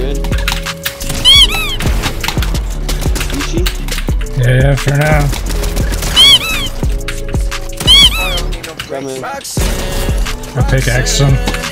good? Gucci? Yeah, yeah, for now. I'll pickaxe him.